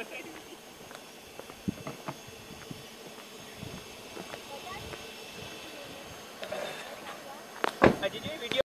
А детей ведь